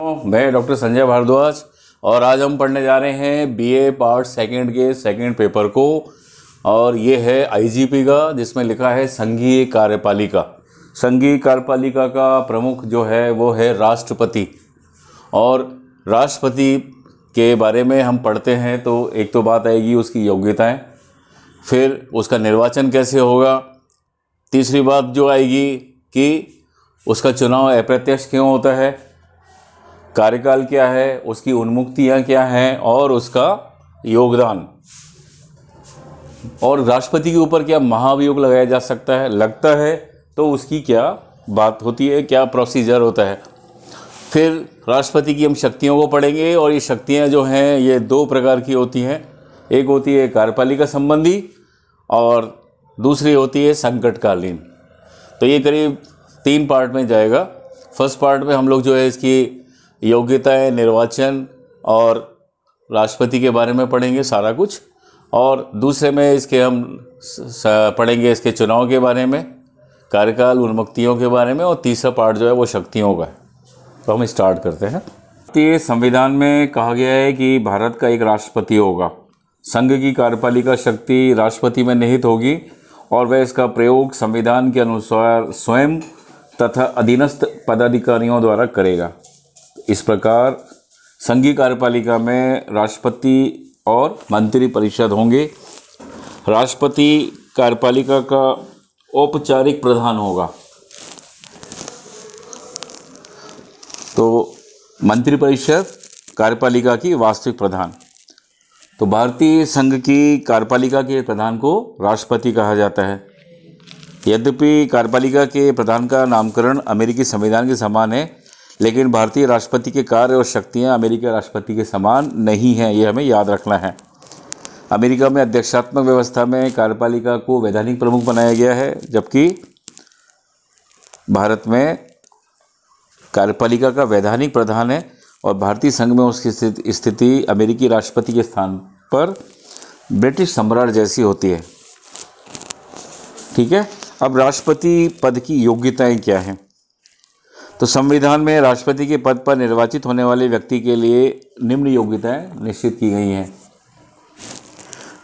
मैं डॉक्टर संजय भारद्वाज और आज हम पढ़ने जा रहे हैं बीए पार्ट सेकंड के सेकंड पेपर को और ये है आईजीपी का, जिसमें लिखा है संघीय कार्यपालिका। संघीय कार्यपालिका का प्रमुख जो है, वो है राष्ट्रपति। और राष्ट्रपति के बारे में हम पढ़ते हैं तो एक तो बात आएगी उसकी योग्यताएँ, फिर उसका निर्वाचन कैसे होगा, तीसरी बात जो आएगी कि उसका चुनाव अप्रत्यक्ष क्यों होता है कार्यकाल क्या है, उसकी उन्मुक्तियाँ क्या हैं और उसका योगदान। और राष्ट्रपति के ऊपर क्या महाभियोग लगाया जा सकता है? लगता है तो उसकी क्या बात होती है, क्या प्रोसीजर होता है। फिर राष्ट्रपति की हम शक्तियों को पढ़ेंगे और ये शक्तियाँ जो हैं, ये दो प्रकार की होती हैं। एक होती है कार्यपालिका संबंधी और दूसरी होती है संकटकालीन। तो ये करीब तीन पार्ट में जाएगा। फ़र्स्ट पार्ट में हम लोग जो है इसकी योग्यताएँ, निर्वाचन और राष्ट्रपति के बारे में पढ़ेंगे सारा कुछ। और दूसरे में इसके हम पढ़ेंगे इसके चुनाव के बारे में, कार्यकाल, उन्मुक्तियों के बारे में, और तीसरा पार्ट जो है वो शक्तियों का है। तो हम स्टार्ट करते हैं। भारतीय संविधान में कहा गया है कि भारत का एक राष्ट्रपति होगा। संघ की कार्यपालिका शक्ति राष्ट्रपति में निहित होगी, और वह इसका प्रयोग संविधान के अनुसार स्वयं तथा अधीनस्थ पदाधिकारियों द्वारा करेगा। इस प्रकार संघीय कार्यपालिका में राष्ट्रपति और मंत्री परिषद होंगे। राष्ट्रपति कार्यपालिका का औपचारिक प्रधान होगा। तो मंत्रिपरिषद कार्यपालिका की वास्तविक प्रधान। तो भारतीय संघ की कार्यपालिका के प्रधान को राष्ट्रपति कहा जाता है। यद्यपि कार्यपालिका के प्रधान का नामकरण अमेरिकी संविधान के समान है लेकिन भारतीय राष्ट्रपति के कार्य और शक्तियाँ अमेरिकी राष्ट्रपति के समान नहीं हैं, ये हमें याद रखना है। अमेरिका में अध्यक्षात्मक व्यवस्था में कार्यपालिका को वैधानिक प्रमुख बनाया गया है, जबकि भारत में कार्यपालिका का वैधानिक प्रधान है और भारतीय संघ में उसकी स्थिति अमेरिकी राष्ट्रपति के स्थान पर ब्रिटिश सम्राट जैसी होती है। ठीक है? अब राष्ट्रपति पद की योग्यताएँ क्या हैं? तो संविधान में राष्ट्रपति के पद पर निर्वाचित होने वाले व्यक्ति के लिए निम्न योग्यताएँ निश्चित की गई हैं।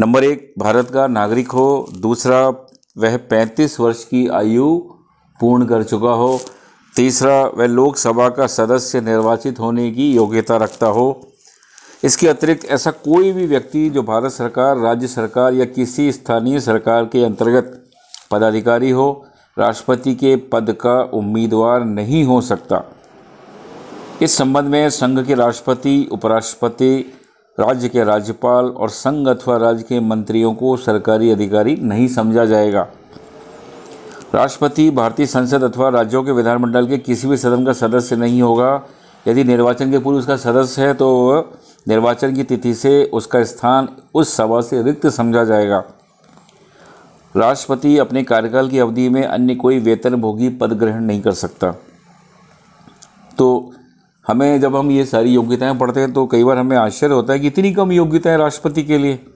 नंबर एक, भारत का नागरिक हो। दूसरा, वह 35 वर्ष की आयु पूर्ण कर चुका हो। तीसरा, वह लोकसभा का सदस्य निर्वाचित होने की योग्यता रखता हो। इसके अतिरिक्त, ऐसा कोई भी व्यक्ति जो भारत सरकार, राज्य सरकार या किसी स्थानीय सरकार के अंतर्गत पदाधिकारी हो राष्ट्रपति के पद का उम्मीदवार नहीं हो सकता। इस संबंध में संघ के राष्ट्रपति, उपराष्ट्रपति, राज्य के राज्यपाल और संघ अथवा राज्य के मंत्रियों को सरकारी अधिकारी नहीं समझा जाएगा। राष्ट्रपति भारतीय संसद अथवा राज्यों के विधानमंडल के किसी भी सदन का सदस्य नहीं होगा। यदि निर्वाचन के पूर्व उसका सदस्य है तो निर्वाचन की तिथि से उसका स्थान उस सभा से रिक्त समझा जाएगा। राष्ट्रपति अपने कार्यकाल की अवधि में अन्य कोई वेतन भोगी पद ग्रहण नहीं कर सकता। तो हमें जब हम ये सारी योग्यताएँ पढ़ते हैं तो कई बार हमें आश्चर्य होता है कि इतनी कम योग्यताएँ राष्ट्रपति के लिए।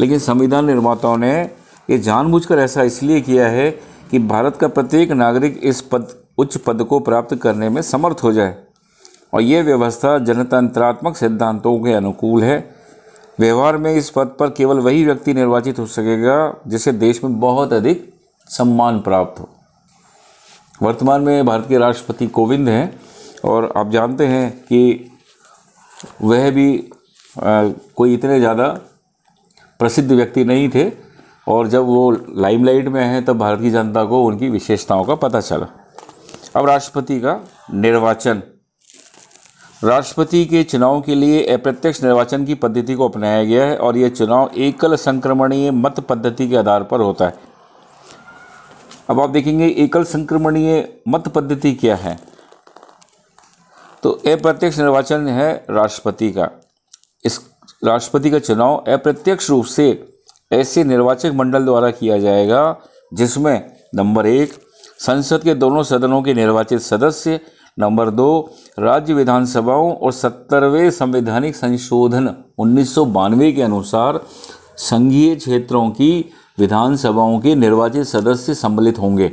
लेकिन संविधान निर्माताओं ने ये जानबूझकर ऐसा इसलिए किया है कि भारत का प्रत्येक नागरिक इस पद, उच्च पद को प्राप्त करने में समर्थ हो जाए। और ये व्यवस्था जनतंत्रात्मक सिद्धांतों के अनुकूल है। व्यवहार में इस पद पर केवल वही व्यक्ति निर्वाचित हो सकेगा जिसे देश में बहुत अधिक सम्मान प्राप्त हो। वर्तमान में भारत के राष्ट्रपति कोविंद हैं और आप जानते हैं कि वह भी आ, कोई इतने ज़्यादा प्रसिद्ध व्यक्ति नहीं थे और जब वो लाइमलाइट में हैं तब भारत की जनता को उनकी विशेषताओं का पता चला। अब राष्ट्रपति का निर्वाचन राष्ट्रपति के चुनाव के लिए अप्रत्यक्ष निर्वाचन की पद्धति को अपनाया गया है और यह चुनाव एकल संक्रमणीय मत पद्धति के आधार पर होता है। अब आप देखेंगे एकल संक्रमणीय मत पद्धति क्या है। तो अप्रत्यक्ष निर्वाचन है राष्ट्रपति का। इस राष्ट्रपति का चुनाव अप्रत्यक्ष रूप से ऐसे निर्वाचक मंडल द्वारा किया जाएगा जिसमें नंबर एक संसद के दोनों सदनों के निर्वाचित सदस्य नंबर दो, राज्य विधानसभाओं और सत्तरवें संवैधानिक संशोधन उन्नीस सौ बानवे के अनुसार संघीय क्षेत्रों की विधानसभाओं के निर्वाचित सदस्य सम्मिलित होंगे।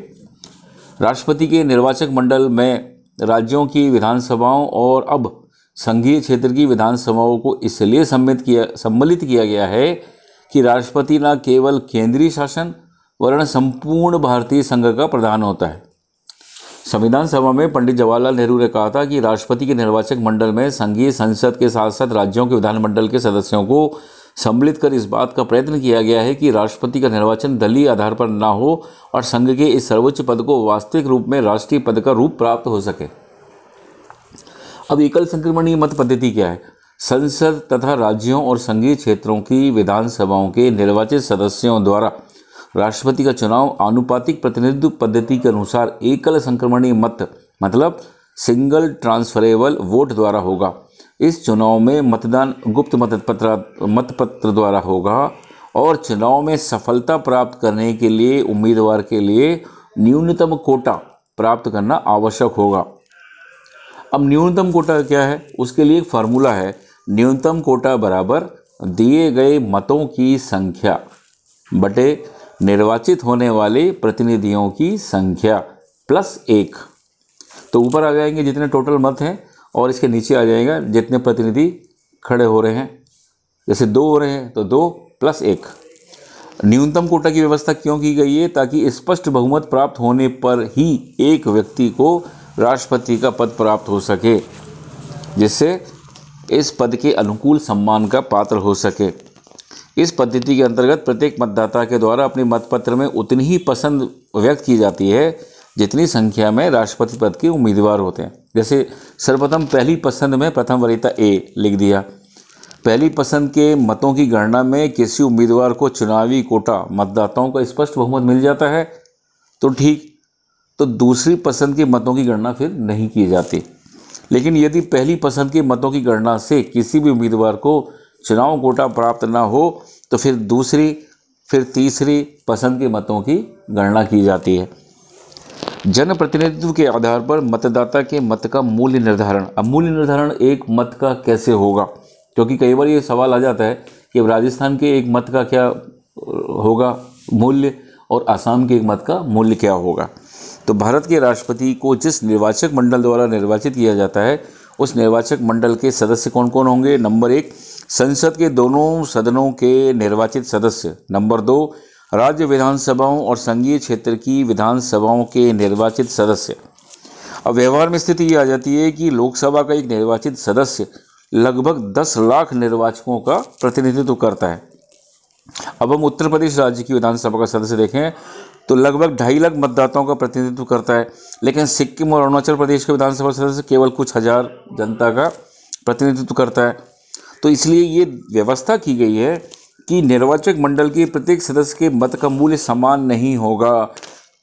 राष्ट्रपति के निर्वाचक मंडल में राज्यों की विधानसभाओं और अब संघीय क्षेत्र की विधानसभाओं को इसलिए सम्मिलित किया सम्मिलित किया गया है कि राष्ट्रपति न केवल केंद्रीय शासन वर्ण संपूर्ण भारतीय संघ का प्रधान होता है। संविधान सभा में पंडित जवाहरलाल नेहरू ने कहा था कि राष्ट्रपति के निर्वाचक मंडल में संघीय संसद के साथ साथ राज्यों के विधानमंडल के सदस्यों को सम्मिलित कर इस बात का प्रयत्न किया गया है कि राष्ट्रपति का निर्वाचन दलीय आधार पर न हो और संघ के इस सर्वोच्च पद को वास्तविक रूप में राष्ट्रीय पद का रूप प्राप्त हो सके। अब एकल संक्रमणीय मत पद्धति क्या है? संसद तथा राज्यों और संघीय क्षेत्रों की विधानसभाओं के निर्वाचित सदस्यों द्वारा राष्ट्रपति का चुनाव आनुपातिक प्रतिनिधित्व पद्धति के अनुसार एकल संक्रमणीय मत मतलब सिंगल ट्रांसफरेबल वोट द्वारा होगा। इस चुनाव में मतदान गुप्त मतपत्र मतपत्र द्वारा होगा और चुनाव में सफलता प्राप्त करने के लिए, उम्मीदवार के लिए न्यूनतम कोटा प्राप्त करना आवश्यक होगा। अब न्यूनतम कोटा क्या है? उसके लिए एक फार्मूला है। न्यूनतम कोटा बराबर दिए गए मतों की संख्या बटे निर्वाचित होने वाले प्रतिनिधियों की संख्या प्लस एक। तो ऊपर आ जाएँगे जितने टोटल मत हैं और इसके नीचे आ जाएगा जितने प्रतिनिधि खड़े हो रहे हैं। जैसे दो हो रहे हैं तो दो प्लस एक। न्यूनतम कोटा की व्यवस्था क्यों की गई है? ताकि स्पष्ट बहुमत प्राप्त होने पर ही एक व्यक्ति को राष्ट्रपति का पद प्राप्त हो सके, जिससे इस पद के अनुकूल सम्मान का पात्र हो सके। इस पद्धति के अंतर्गत प्रत्येक मतदाता के द्वारा अपने मतपत्र में उतनी ही पसंद व्यक्त की जाती है, जितनी संख्या में राष्ट्रपति पद के उम्मीदवार होते हैं। जैसे, सर्वप्रथम पहली पसंद में प्रथम वरीयता ए लिख दिया। पहली पसंद के मतों की गणना में किसी उम्मीदवार को चुनावी कोटा मतदाताओं का स्पष्ट बहुमत मिल जाता है। तो ठीक तो दूसरी पसंद के मतों की गणना फिर नहीं की जाती। लेकिन यदि पहली पसंद के मतों की गणना से किसी भी उम्मीदवार को चुनाव कोटा प्राप्त ना हो तो फिर दूसरी, फिर तीसरी पसंद के मतों की गणना की जाती है। जनप्रतिनिधित्व के आधार पर मतदाता के मत का मूल्य निर्धारण। अब मूल्य निर्धारण एक मत का कैसे होगा? क्योंकि कई बार ये सवाल आ जाता है कि राजस्थान के एक मत का क्या होगा मूल्य और आसाम के एक मत का मूल्य क्या होगा? तो भारत के राष्ट्रपति को जिस निर्वाचक मंडल द्वारा निर्वाचित किया जाता है, उस निर्वाचक मंडल के सदस्य कौन कौन होंगे? नंबर एक संसद के दोनों सदनों के निर्वाचित सदस्य, नंबर दो, राज्य विधानसभाओं और संघीय क्षेत्र की विधानसभाओं के निर्वाचित सदस्य। अब व्यवहार में स्थिति ये आ जाती है कि लोकसभा का एक निर्वाचित सदस्य लगभग 10 लाख निर्वाचकों का प्रतिनिधित्व करता है। अब हम उत्तर प्रदेश राज्य की विधानसभा का सदस्य देखें तो लगभग ढाई लाख मतदाताओं का प्रतिनिधित्व करता है, लेकिन सिक्किम और अरुणाचल प्रदेश के विधानसभा सदस्य केवल कुछ हज़ार जनता का प्रतिनिधित्व करता है। तो इसलिए ये व्यवस्था की गई है कि निर्वाचक मंडल के प्रत्येक सदस्य के मत का मूल्य समान नहीं होगा।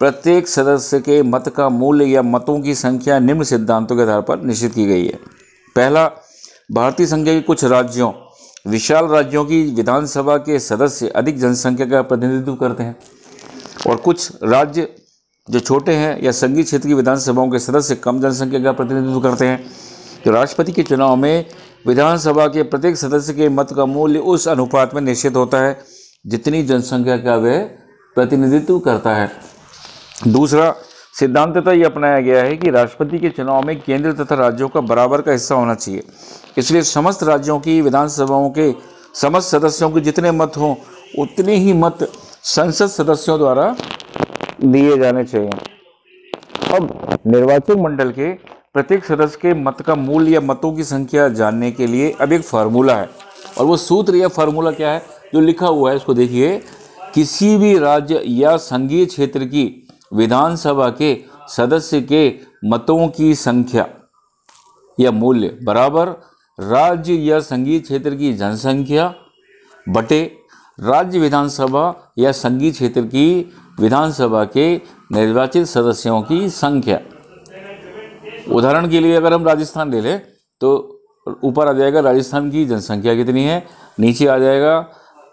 प्रत्येक सदस्य के मत का मूल्य या मतों की संख्या निम्न सिद्धांतों के आधार पर निश्चित की गई है। पहला, भारतीय संघ के कुछ राज्यों, विशाल राज्यों की विधानसभा के सदस्य अधिक जनसंख्या का प्रतिनिधित्व करते हैं और कुछ राज्य जो छोटे हैं या संघीय क्षेत्र की विधानसभाओं के सदस्य कम जनसंख्या का प्रतिनिधित्व करते हैं। तो राष्ट्रपति के चुनाव में विधानसभा के प्रत्येक सदस्य के मत का मूल्य उस अनुपात में निश्चित होता है, जितनी जनसंख्या का वह प्रतिनिधित्व करता है। दूसरा सिद्धांत सिद्धांतता ये अपनाया गया है कि राष्ट्रपति के चुनाव में केंद्र तथा राज्यों का बराबर का हिस्सा होना चाहिए। इसलिए समस्त राज्यों की, विधानसभाओं के समस्त सदस्यों के जितने मत हों, उतने ही मत संसद सदस्यों द्वारा दिए जाने चाहिए। अब निर्वाचन मंडल के प्रत्येक सदस्य के मत का मूल्य या मतों की संख्या जानने के लिए अब एक फार्मूला है। और वो सूत्र या फार्मूला क्या है? जो लिखा हुआ है, इसको देखिए। किसी भी राज्य या संघीय क्षेत्र की विधानसभा के सदस्य के मतों की संख्या या मूल्य बराबर राज्य या संघीय क्षेत्र की जनसंख्या बटे राज्य विधानसभा या संघीय क्षेत्र की विधानसभा के निर्वाचित सदस्यों की संख्या। उदाहरण के लिए अगर हम राजस्थान ले लें तो ऊपर आ जाएगा राजस्थान की जनसंख्या कितनी है? नीचे आ जाएगा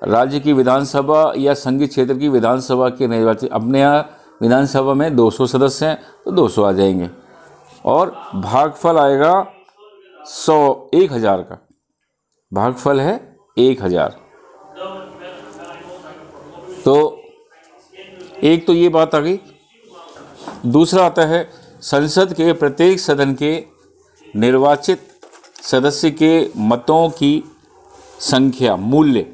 राज्य की विधानसभा या संघीय क्षेत्र की विधानसभा के निर्वाचित अपने यहाँ विधानसभा में 200 सदस्य हैं तो 200 आ जाएँगे। और भागफल आएगा सौ, एक हज़ार का। भागफल है एक हज़ार। तो एक तो ये बात आ गई। दूसरा आता है संसद के प्रत्येक सदन के निर्वाचित सदस्य के मतों की संख्या मूल्य